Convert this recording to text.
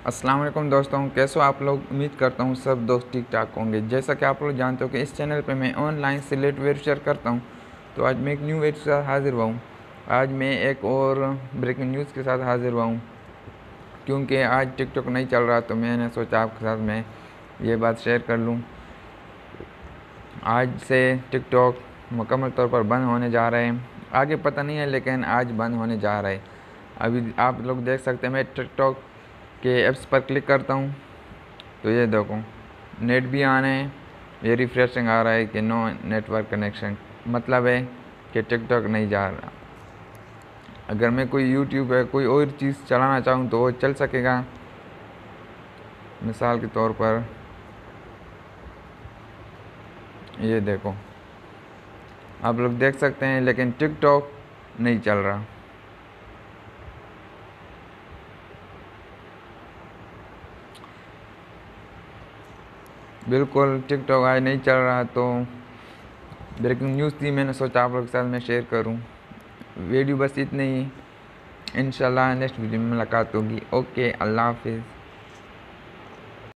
अस्सलाम वालेकुम दोस्तों, कैसे हो आप लोग? उम्मीद करता हूँ सब दोस्त ठीक ठाक होंगे। जैसा कि आप लोग जानते हो कि इस चैनल पे मैं ऑनलाइन सिलेट वेयर शेयर करता हूँ तो आज मैं एक न्यू के साथ हाजिर हुआ हूँ। आज मैं एक और ब्रेकिंग न्यूज़ के साथ हाजिर हुआ हूँ, क्योंकि आज टिकटॉक नहीं चल रहा तो मैंने सोचा आपके साथ मैं ये बात शेयर कर लूँ। आज से टिकटॉक मुकम्मल तौर पर बंद होने जा रहे हैं। आगे पता नहीं है, लेकिन आज बंद होने जा रहा है। अभी आप लोग देख सकते हैं, मैं टिकटॉक के ऐप्स पर क्लिक करता हूँ। तो ये देखो नेट भी आना है। ये रिफ्रेशिंग आ रहा है कि नो नेटवर्क कनेक्शन मतलब है कि टिकटॉक नहीं जा रहा। अगर मैं कोई यूट्यूब है कोई और चीज़ चलाना चाहूँ तो वो चल सकेगा। मिसाल के तौर पर ये देखो, आप लोग देख सकते हैं, लेकिन टिकटॉक नहीं चल रहा। बिल्कुल टिकटॉक आज नहीं चल रहा तो ब्रेकिंग न्यूज़ थी, मैंने सोचा आप लोग के साथ मैं शेयर करूँ। वीडियो बस इतनी ही। इन नेक्स्ट वीडियो में मुलाकात होगी। ओके, अल्लाह हाफिज़।